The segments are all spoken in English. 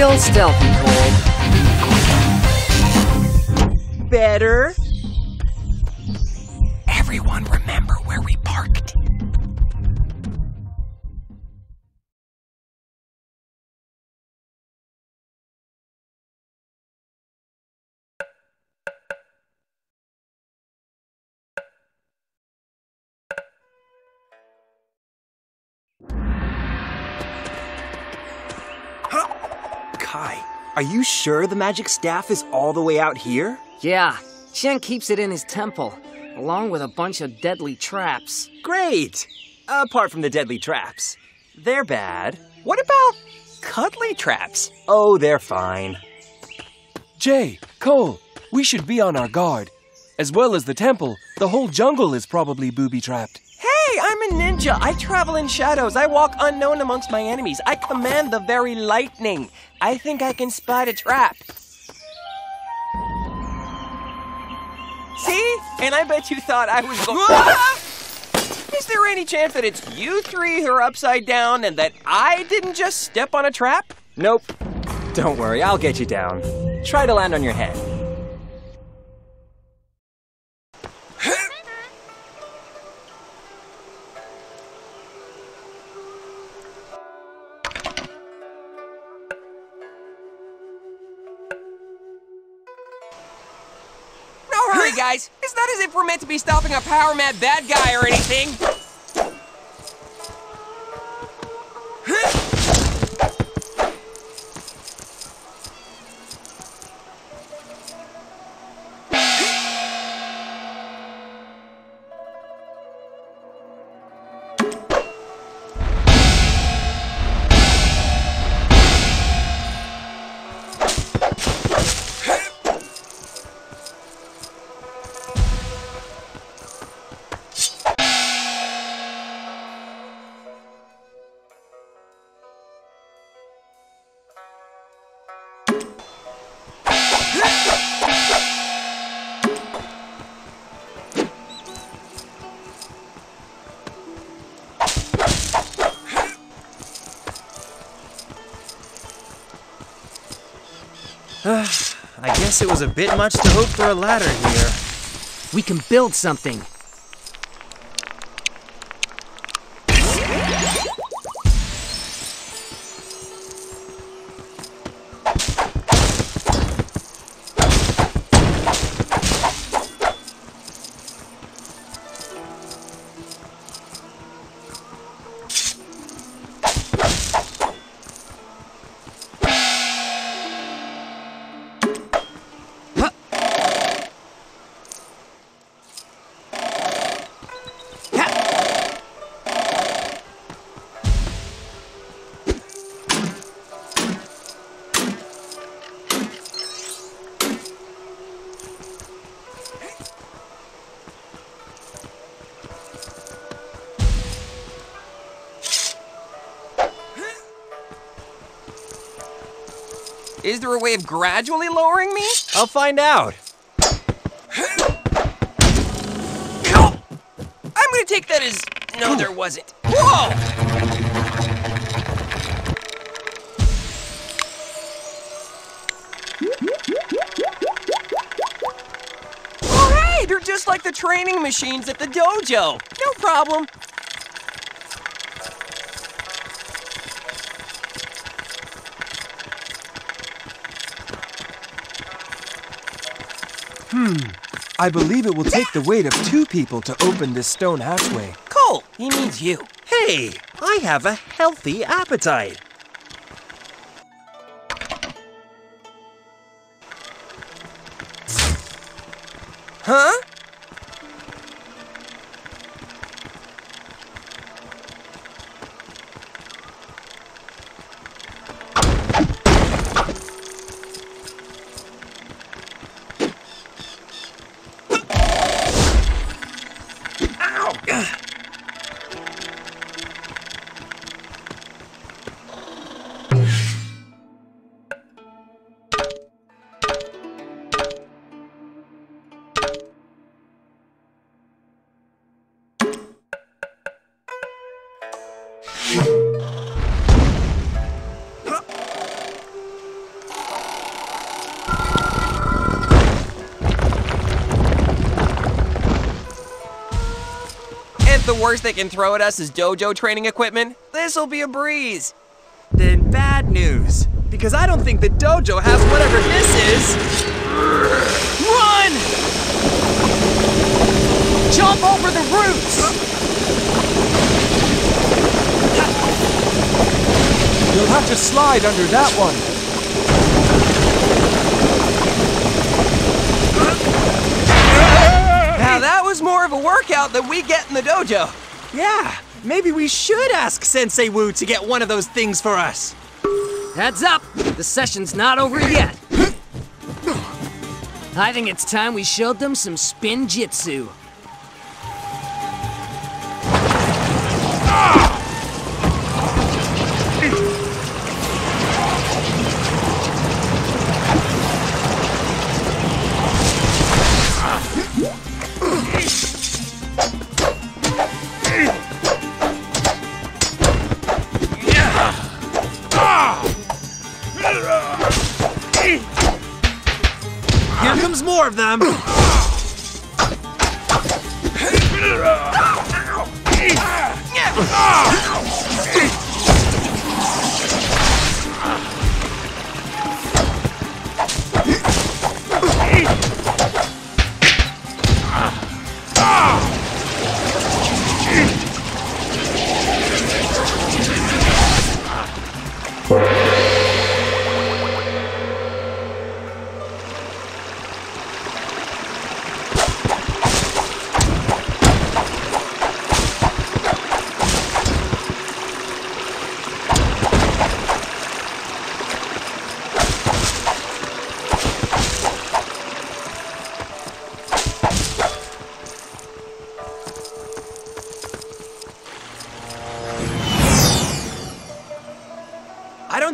stealthy, Cole. Better. Everyone remember where we parked. Are you sure the magic staff is all the way out here? Yeah, Chen keeps it in his temple, along with a bunch of deadly traps. Great! Apart from the deadly traps. They're bad. What about cuddly traps? Oh, they're fine. Jay, Cole, we should be on our guard. As well as the temple, the whole jungle is probably booby trapped. Hey, I'm a ninja. I travel in shadows. I walk unknown amongst my enemies. I command the very lightning. I think I can spot a trap. See? And I bet you thought I was going. Is there any chance that it's you three who are upside down and that I didn't just step on a trap? Nope. Don't worry, I'll get you down. Try to land on your head. Guys. It's not as if we're meant to be stopping a power mad bad guy or anything. I guess it was a bit much to hope for a ladder here. We can build something. Is there a way of gradually lowering me? I'll find out. I'm gonna take that as no, there wasn't. Whoa! Oh, hey, they're just like the training machines at the dojo. No problem. I believe it will take the weight of two people to open this stone hatchway. Cole, he means you. Hey, I have a healthy appetite. The worst they can throw at us is dojo training equipment, this'll be a breeze. Then bad news. Because I don't think the dojo has whatever this is. Run! Jump over the roots! You'll have to slide under that one. Workout that we get in the dojo. Yeah, maybe we should ask Sensei Wu to get one of those things for us. Heads up! The session's not over yet. I think it's time we showed them some Spinjitzu. Here comes more of them.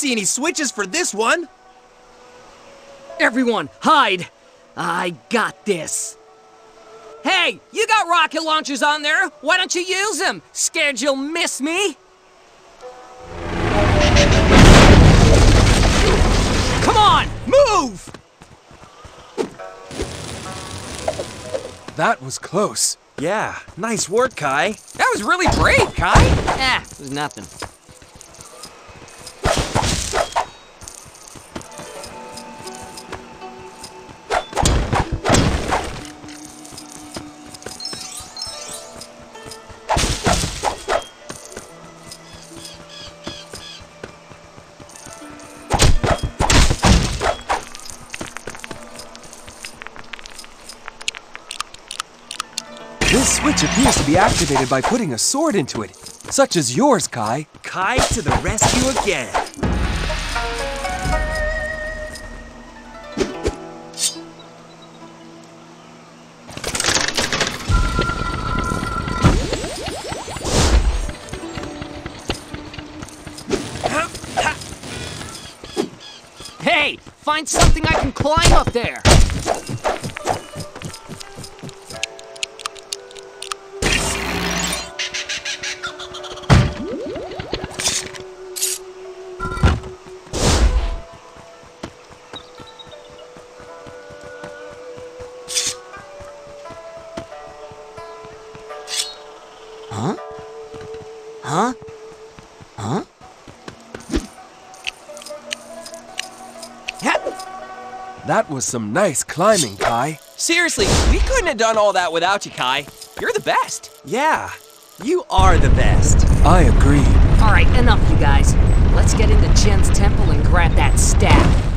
See any switches for this one. Everyone, hide! I got this. Hey, you got rocket launchers on there. Why don't you use them? Scared you'll miss me? Come on, move! That was close. Yeah, nice work, Kai. That was really brave, Kai. Eh, it was nothing. Switch appears to be activated by putting a sword into it, such as yours, Kai. Kai to the rescue again. Hey, find something I can climb up there. Huh? Huh? That was some nice climbing, Kai. Seriously, we couldn't have done all that without you, Kai. You're the best. Yeah, you are the best. I agree. All right, enough, you guys. Let's get into Chen's temple and grab that staff.